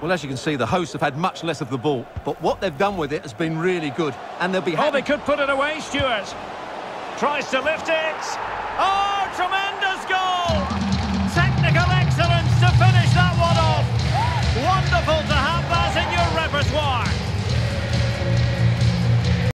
Well, as you can see, the hosts have had much less of the ball, but what they've done with it has been really good, and they'll be Oh, they could put it away, Stewart Tries to lift it.